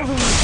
Ugh.